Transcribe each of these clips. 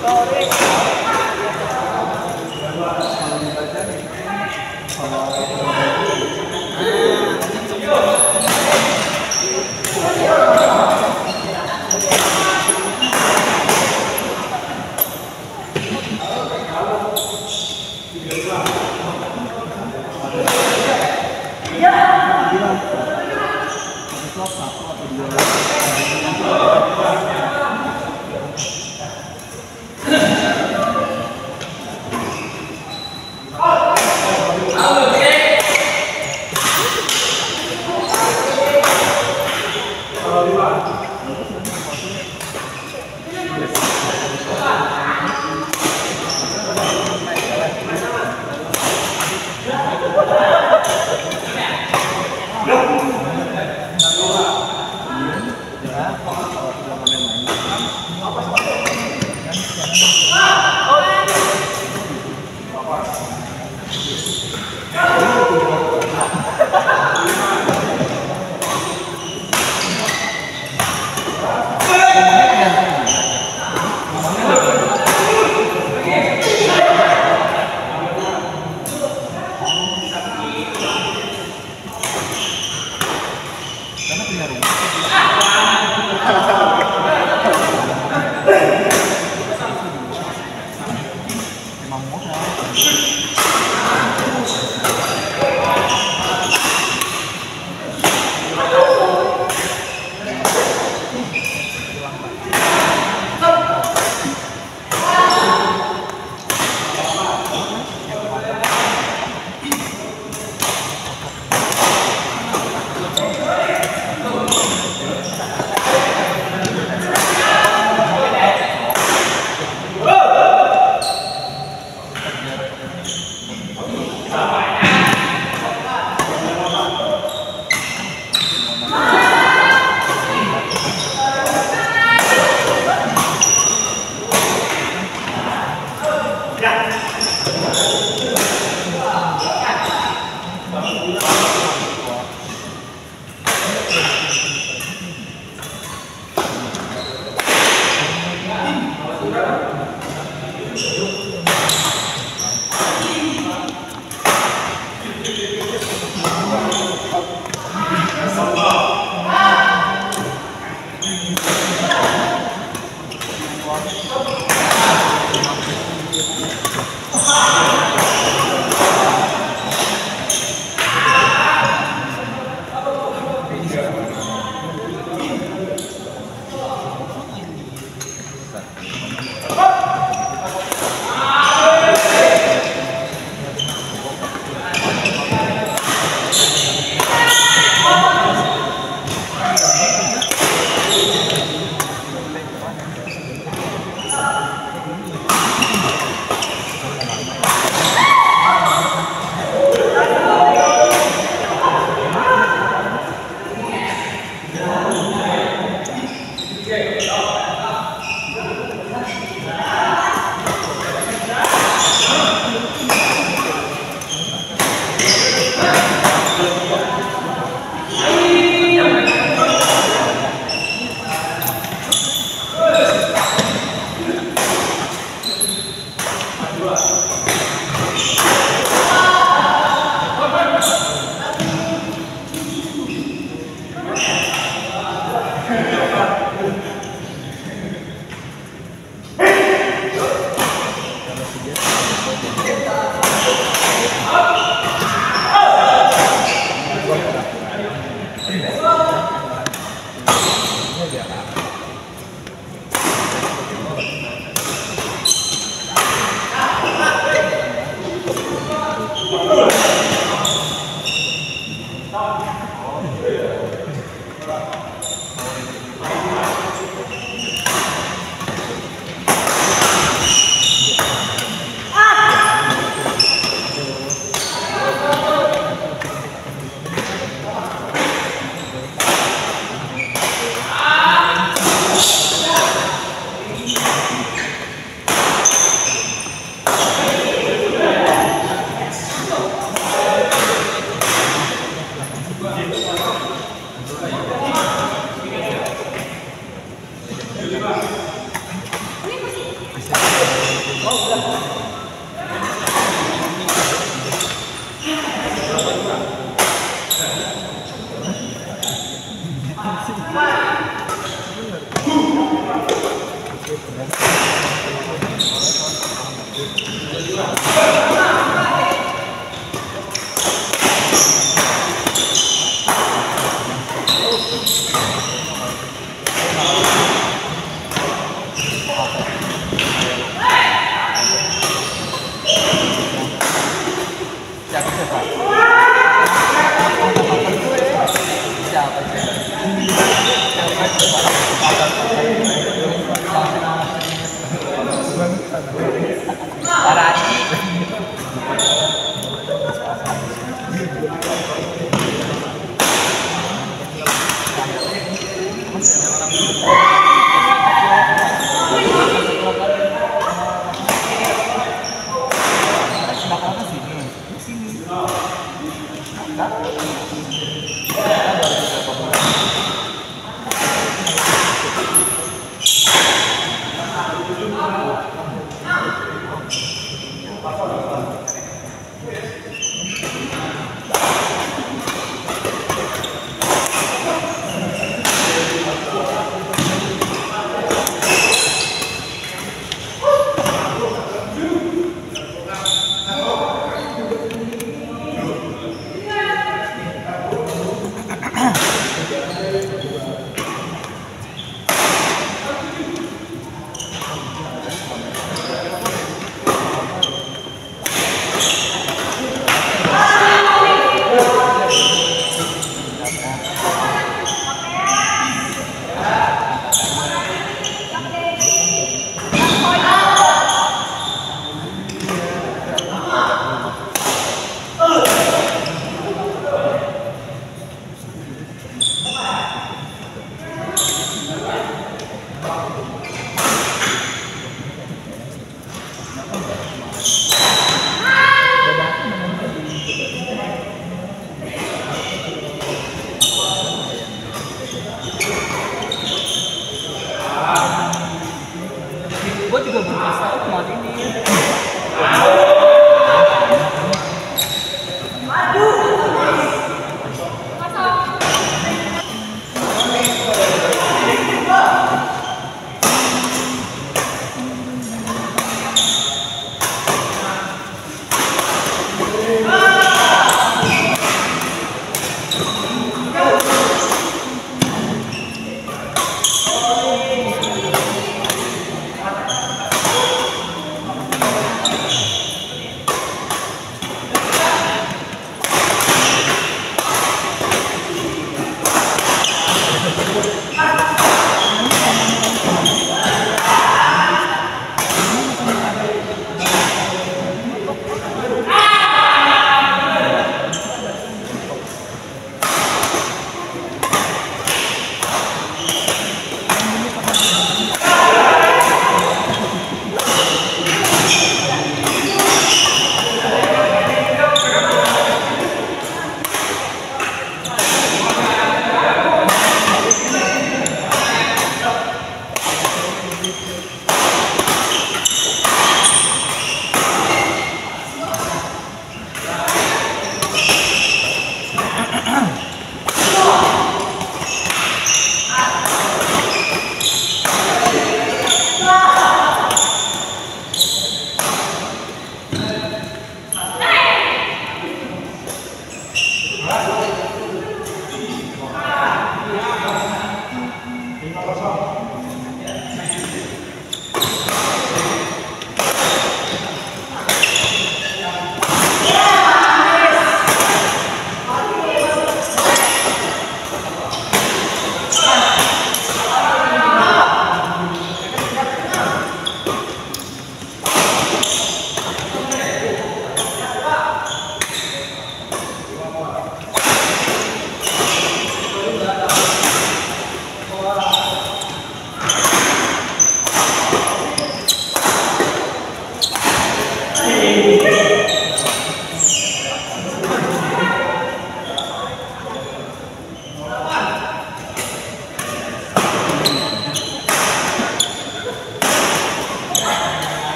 Sorry.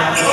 Wow.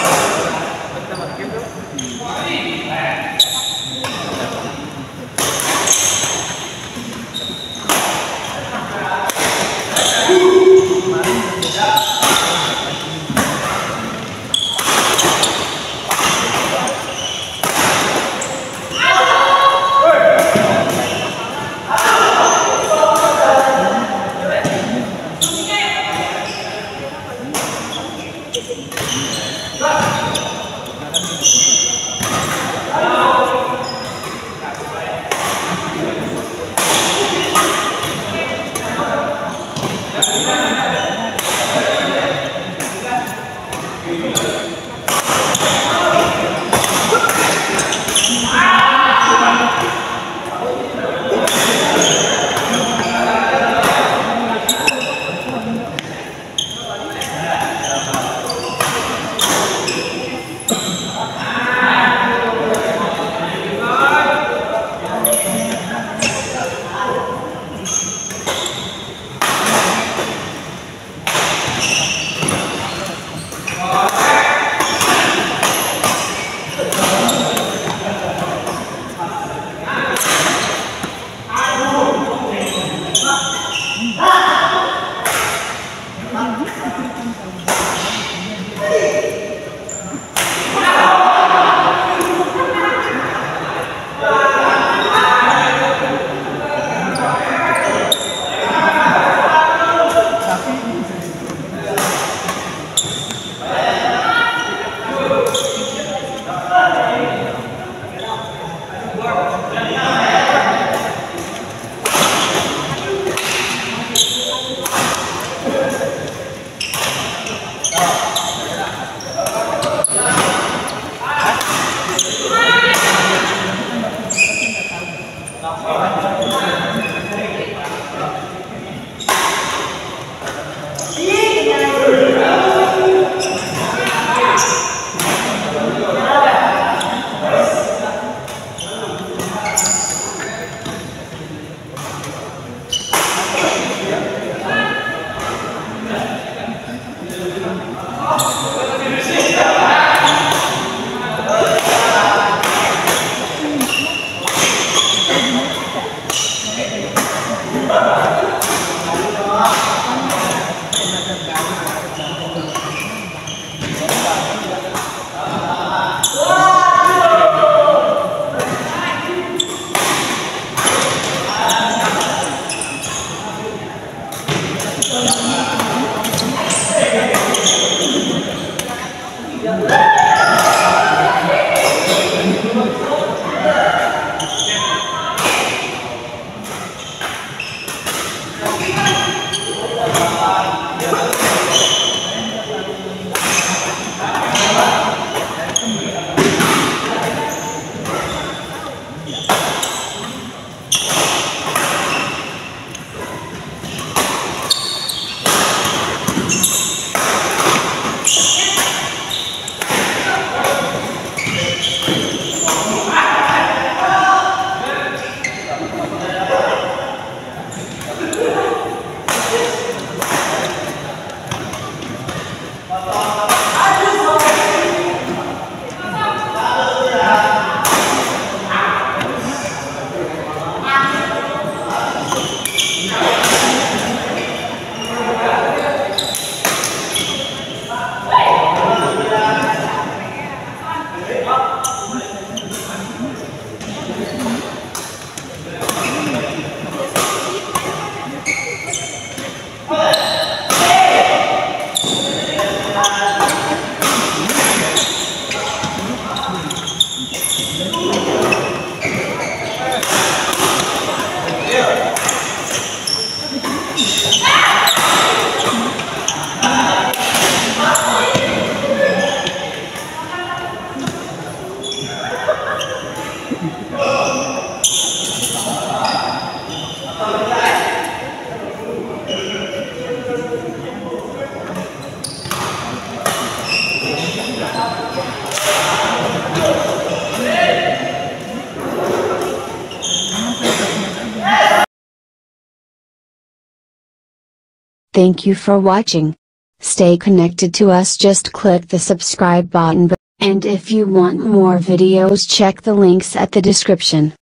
Thank you for watching. Stay connected to us just click the subscribe button and if you want more videos check the links at the description.